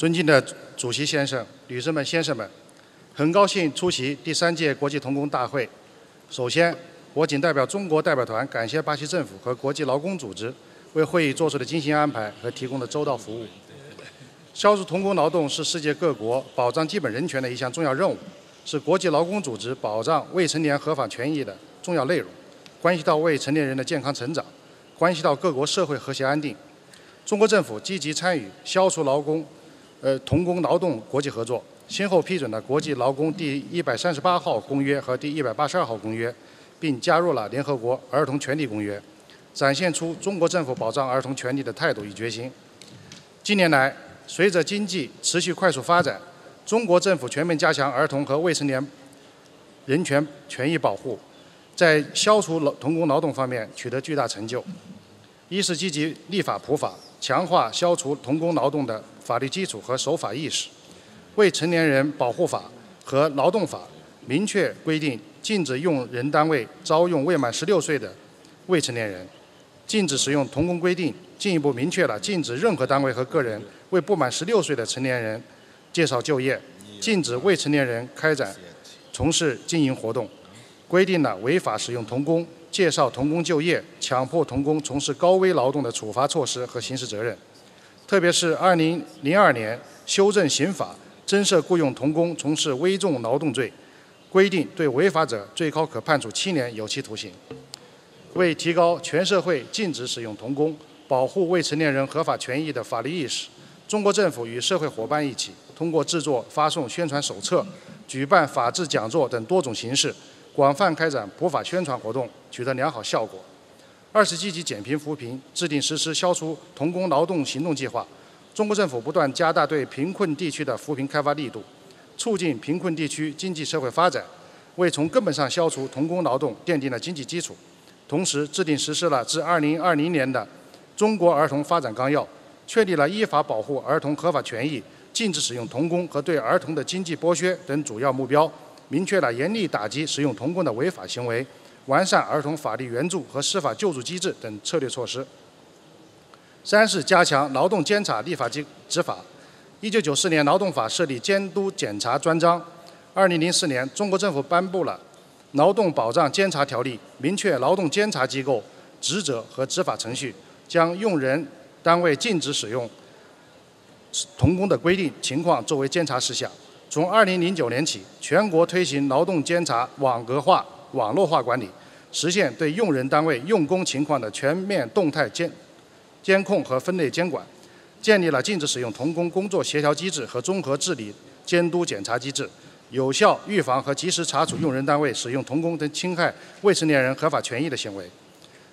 尊敬的主席先生、女士们、先生们，很高兴出席第三届国际童工大会。首先，我谨代表中国代表团感谢巴西政府和国际劳工组织为会议做出的精心安排和提供的周到服务。消除童工劳动是世界各国保障基本人权的一项重要任务，是国际劳工组织保障未成年合法权益的重要内容，关系到未成年人的健康成长，关系到各国社会和谐安定。中国政府积极参与消除劳工、呃童工劳动国际合作，先后批准了国际劳工第一百三十八号公约和第一百八十二号公约，并加入了联合国儿童权利公约，展现出中国政府保障儿童权利的态度与决心。近年来，随着经济持续快速发展，中国政府全面加强儿童和未成年人权权益保护，在消除劳童工劳动方面取得巨大成就。一是积极立法普法，强化消除童工劳动的法律基础和守法意识；未成年人保护法和劳动法明确规定，禁止用人单位招用未满十六岁的未成年人；禁止使用童工规定，进一步明确了禁止任何单位和个人为不满十六岁的成年人介绍就业，禁止未成年人开展从事经营活动，规定了违法使用童工。介绍童工就业、强迫童工从事高危劳动的处罚措施和刑事责任，特别是2002年修正刑法，增设雇佣童工从事危重劳动罪，规定对违法者最高可判处七年有期徒刑。为提高全社会禁止使用童工、保护未成年人合法权益的法律意识，中国政府与社会伙伴一起，通过制作、发送宣传手册、举办法制讲座等多种形式。广泛开展普法宣传活动，取得良好效果。二是积极减贫扶贫，制定实施消除童工劳动行动计划。中国政府不断加大对贫困地区的扶贫开发力度，促进贫困地区经济社会发展，为从根本上消除童工劳动奠定了经济基础。同时，制定实施了自2020年的《中国儿童发展纲要》，确立了依法保护儿童合法权益、禁止使用童工和对儿童的经济剥削等主要目标。明确了严厉打击使用童工的违法行为，完善儿童法律援助和司法救助机制等策略措施。三是加强劳动监察立法及执法。一九九四年劳动法设立监督检查专章。二零零四年，中国政府颁布了《劳动保障监察条例》，明确劳动监察机构职责和执法程序，将用人单位禁止使用童工的规定情况作为监察事项。从2009年起，全国推行劳动监察网格化、网络化管理，实现对用人单位用工情况的全面动态监监控和分类监管，建立了禁止使用童工工作协调机制和综合治理监督检查机制，有效预防和及时查处用人单位使用童工等侵害未成年人合法权益的行为。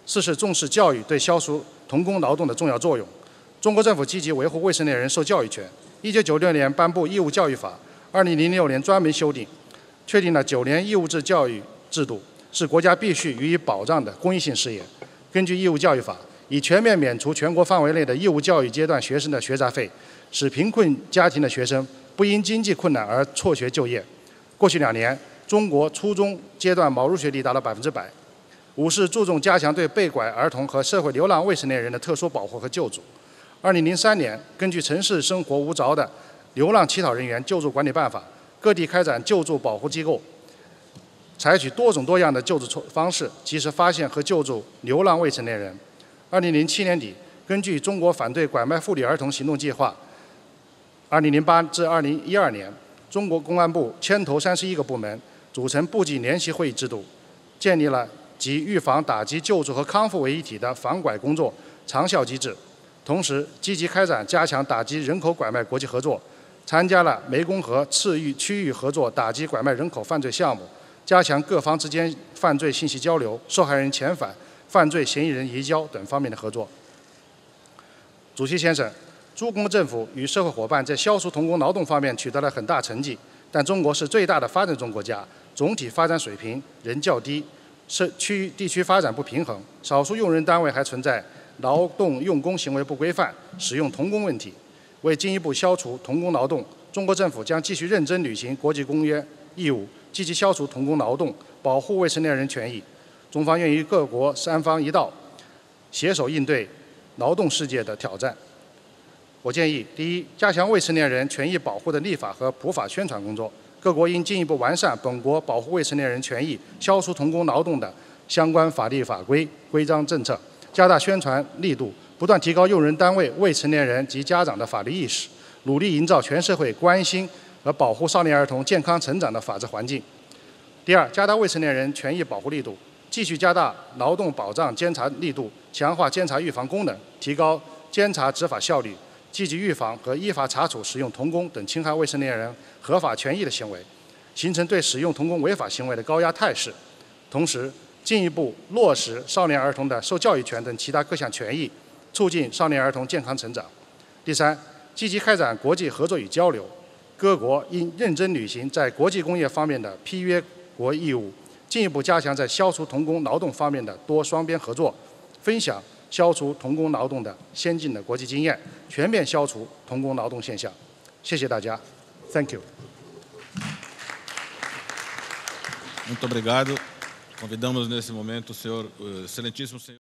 四是重视教育对消除童工劳动的重要作用。中国政府积极维护未成年人受教育权。1996年颁布《义务教育法》。二零零六年专门修订，确定了九年义务制教育制度是国家必须予以保障的公益性事业。根据义务教育法，已全面免除全国范围内的义务教育阶段学生的学杂费，使贫困家庭的学生不因经济困难而辍学就业。过去两年，中国初中阶段毛入学率达到百分之百。五是注重加强对被拐儿童和社会流浪未成年人的特殊保护和救助。二零零三年，根据城市生活无着的流浪乞讨人员救助管理办法，各地开展救助保护机构，采取多种多样的救助措方式，及时发现和救助流浪未成年人。二零零七年底，根据中国反对拐卖妇女儿童行动计划，二零零八至二零一二年，中国公安部牵头三十一个部门，组成部际联席会议制度，建立了集预防、打击、救助和康复为一体的防拐工作长效机制。同时，积极开展加强打击人口拐卖国际合作，参加了湄公河次域区域合作打击拐卖人口犯罪项目，加强各方之间犯罪信息交流、受害人遣返、犯罪嫌疑人移交等方面的合作。主席先生，中国政府与社会伙伴在消除童工劳动方面取得了很大成绩，但中国是最大的发展中国家，总体发展水平仍较低，是区地区发展不平衡，少数用人单位还存在。劳动用工行为不规范、使用童工问题，为进一步消除童工劳动，中国政府将继续认真履行国际公约义务，积极消除童工劳动，保护未成年人权益。中方愿与各国三方一道，携手应对劳动世界的挑战。我建议：第一，加强未成年人权益保护的立法和普法宣传工作。各国应进一步完善本国保护未成年人权益、消除童工劳动的相关法律法规、规章政策，加大宣传力度，不断提高用人单位、未成年人及家长的法律意识，努力营造全社会关心和保护少年儿童健康成长的法治环境。第二，加大未成年人权益保护力度，继续加大劳动保障监察力度，强化监察预防功能，提高监察执法效率。积极预防和依法查处使用童工等侵害未成年人合法权益的行为，形成对使用童工违法行为的高压态势。同时，进一步落实少年儿童的受教育权等其他各项权益，促进少年儿童健康成长。第三，积极开展国际合作与交流，各国应认真履行在国际工业方面的批约国义务，进一步加强在消除童工劳动方面的多双边合作，分享。消除童工劳动的先进的国际经验，全面消除童工劳动现象。谢谢大家，Thank you。Muito obrigado. Convidamos nesse momento o senhor, o excelentíssimo senhor.